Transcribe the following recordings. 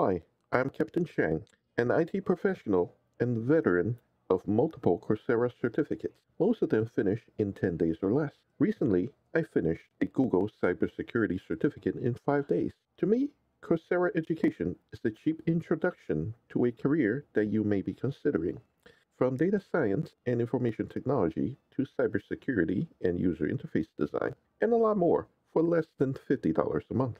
Hi, I'm Captain Chang, an IT professional and veteran of multiple Coursera certificates, most of them finish in 10 days or less. Recently, I finished the Google Cybersecurity Certificate in 5 days. To me, Coursera education is the cheap introduction to a career that you may be considering. From data science and information technology to cybersecurity and user interface design, and a lot more for less than $50 a month.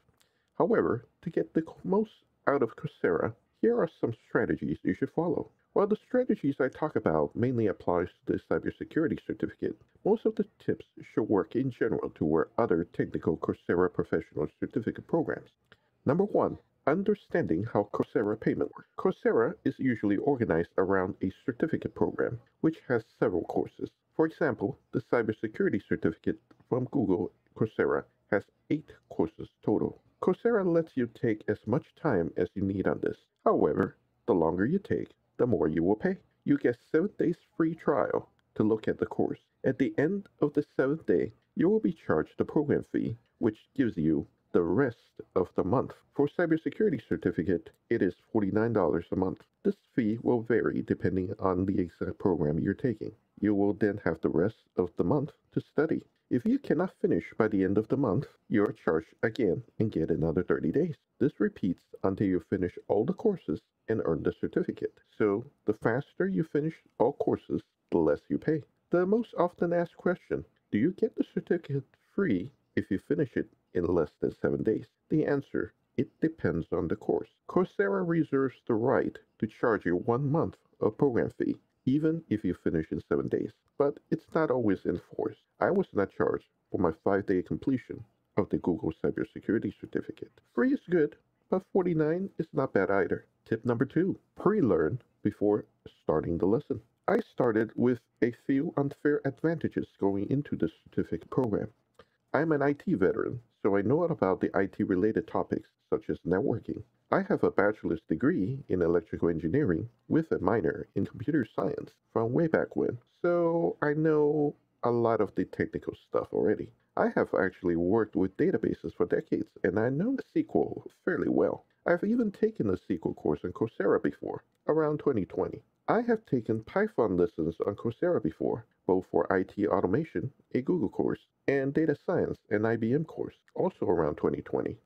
However, to get the most out of Coursera, here are some strategies you should follow. While the strategies I talk about mainly applies to the cybersecurity certificate, most of the tips should work in general toward other technical Coursera professional certificate programs. Number one, understanding how Coursera payment works. Coursera is usually organized around a certificate program, which has several courses. For example, the cybersecurity certificate from Google Coursera has eight courses total. Coursera lets you take as much time as you need on this. However, the longer you take, the more you will pay. You get seven days free trial to look at the course. At the end of the seventh day, you will be charged the program fee, which gives you the rest of the month. For cybersecurity certificate, it is $49 a month. This fee will vary depending on the exact program you're taking. You will then have the rest of the month to study. If you cannot finish by the end of the month, you are charged again and get another 30 days. This repeats until you finish all the courses and earn the certificate. So, the faster you finish all courses, the less you pay. The most often asked question Do you get the certificate free if you finish it in less than seven days? The answer it depends on the course. Coursera reserves the right to charge you one month of program fee, even if you finish in seven days. But it's not always enforced. I was not charged for my five day completion of the Google Cybersecurity Certificate. Free is good, but 49 is not bad either. Tip number two pre learn before starting the lesson. I started with a few unfair advantages going into the certificate program. I'm an IT veteran, so I know about the IT related topics such as networking. I have a bachelor's degree in electrical engineering with a minor in computer science from way back when, so I know a lot of the technical stuff already. I have actually worked with databases for decades and I know SQL fairly well. I've even taken a SQL course on Coursera before, around 2020. I have taken Python lessons on Coursera before, both for IT automation, a Google course, and data science, an IBM course, also around 2020.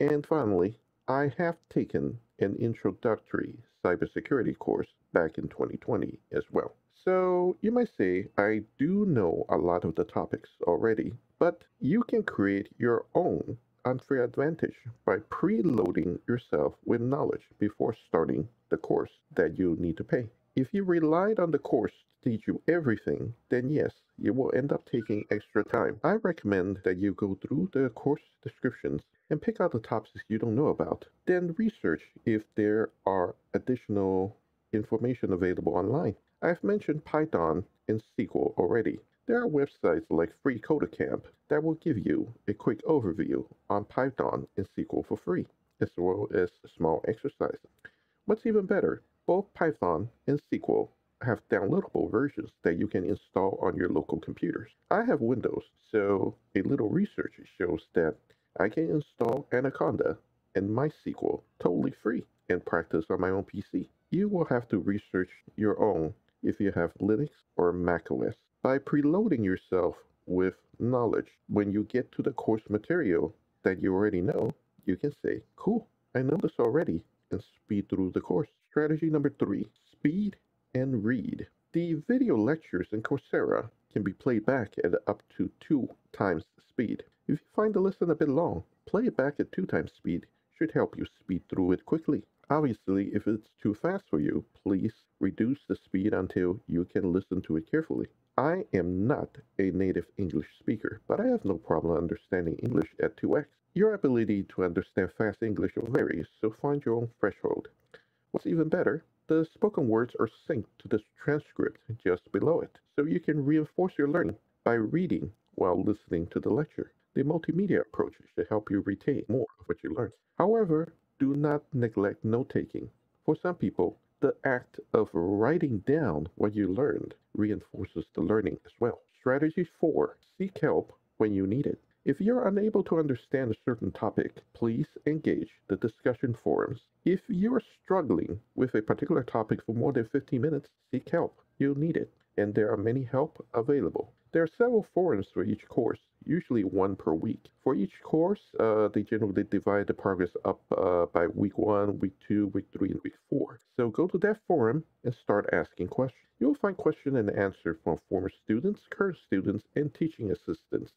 And finally, I have taken an introductory cybersecurity course back in 2020 as well. So you might say I do know a lot of the topics already, but you can create your own unfair advantage by preloading yourself with knowledge before starting the course that you need to pay. If you relied on the course to teach you everything, then yes, you will end up taking extra time. I recommend that you go through the course descriptions and pick out the topics you don't know about. Then research if there are additional information available online. I've mentioned Python and SQL already. There are websites like FreeCodeCamp that will give you a quick overview on Python and SQL for free, as well as small exercise. What's even better, both Python and SQL have downloadable versions that you can install on your local computers. I have Windows, so a little research shows that I can install Anaconda and MySQL totally free and practice on my own PC. You will have to research your own if you have Linux or macOS. By preloading yourself with knowledge, when you get to the course material that you already know, you can say, Cool, I know this already, and speed through the course. Strategy number three speed and read. The video lectures in Coursera can be played back at up to two times speed. If you find the lesson a bit long, play it back at two times speed should help you speed through it quickly. Obviously, if it's too fast for you, please reduce the speed until you can listen to it carefully. I am not a native English speaker, but I have no problem understanding English at 2x. Your ability to understand fast English varies, so find your own threshold. What's even better, the spoken words are synced to the transcript just below it, so you can reinforce your learning by reading while listening to the lecture. The multimedia approach should help you retain more of what you learned. However, do not neglect note taking. For some people, the act of writing down what you learned reinforces the learning as well. Strategy 4 Seek help when you need it. If you're unable to understand a certain topic, please engage the discussion forums. If you're struggling with a particular topic for more than 15 minutes, seek help. You'll need it, and there are many help available. There are several forums for each course, usually one per week. For each course, uh, they generally divide the progress up uh, by week one, week two, week three, and week four. So go to that forum and start asking questions. You'll find question and answer from former students, current students, and teaching assistants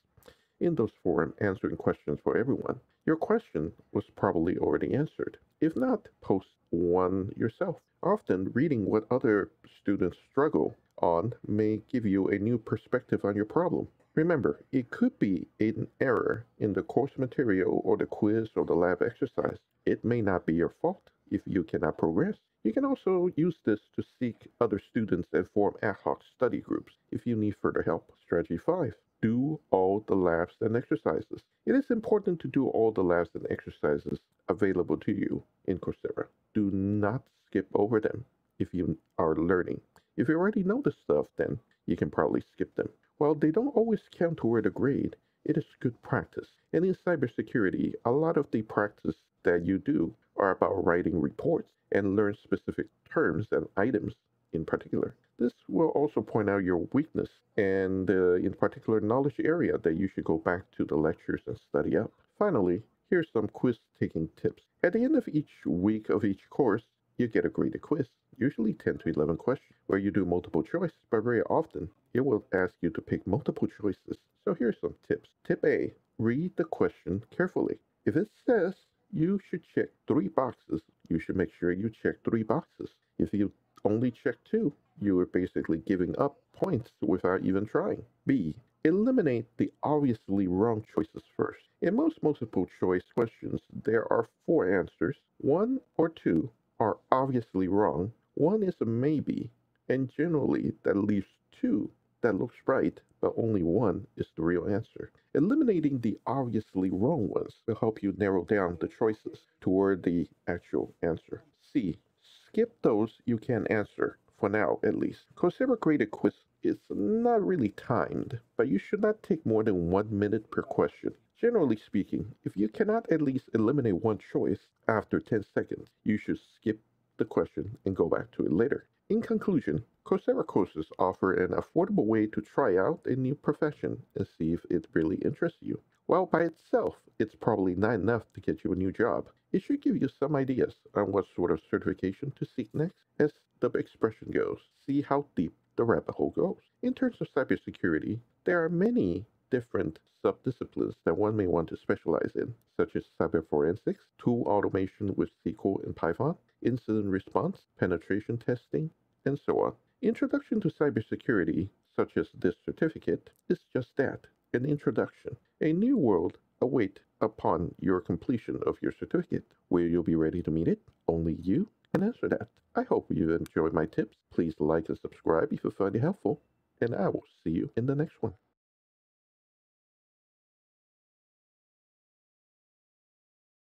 in those forum answering questions for everyone. Your question was probably already answered. If not, post one yourself. Often, reading what other students struggle on may give you a new perspective on your problem. Remember, it could be an error in the course material or the quiz or the lab exercise. It may not be your fault if you cannot progress. You can also use this to seek other students and form ad hoc study groups if you need further help. Strategy 5. Do all the labs and exercises. It is important to do all the labs and exercises available to you in Coursera. Do not skip over them if you are learning. If you already know the stuff, then you can probably skip them. While they don't always count toward a grade, it is good practice. And in cybersecurity, a lot of the practice that you do are about writing reports and learn specific terms and items in particular. This will also point out your weakness and uh, in particular knowledge area that you should go back to the lectures and study up. Finally, here's some quiz taking tips. At the end of each week of each course, you get a graded quiz usually 10 to 11 questions, where you do multiple choice, but very often it will ask you to pick multiple choices. So here's some tips. Tip A read the question carefully. If it says you should check three boxes, you should make sure you check three boxes. If you only check two, you are basically giving up points without even trying. B. Eliminate the obviously wrong choices first. In most multiple choice questions, there are four answers. One or two are obviously wrong, one is a maybe, and generally that leaves two that looks right, but only one is the real answer. Eliminating the obviously wrong ones will help you narrow down the choices toward the actual answer. C. Skip those you can answer, for now at least. Coursera graded quiz is not really timed, but you should not take more than one minute per question. Generally speaking, if you cannot at least eliminate one choice after 10 seconds, you should skip the question and go back to it later. In conclusion, Coursera courses offer an affordable way to try out a new profession and see if it really interests you. While by itself, it's probably not enough to get you a new job, it should give you some ideas on what sort of certification to seek next. As the expression goes, see how deep the rabbit hole goes. In terms of cybersecurity, there are many different subdisciplines that one may want to specialize in, such as cyber forensics, tool automation with SQL and Python, incident response, penetration testing, and so on. Introduction to cybersecurity, such as this certificate, is just that an introduction. A new world awaits upon your completion of your certificate. where you'll be ready to meet it? Only you can answer that. I hope you enjoyed my tips. Please like and subscribe if you find it helpful, and I will see you in the next one.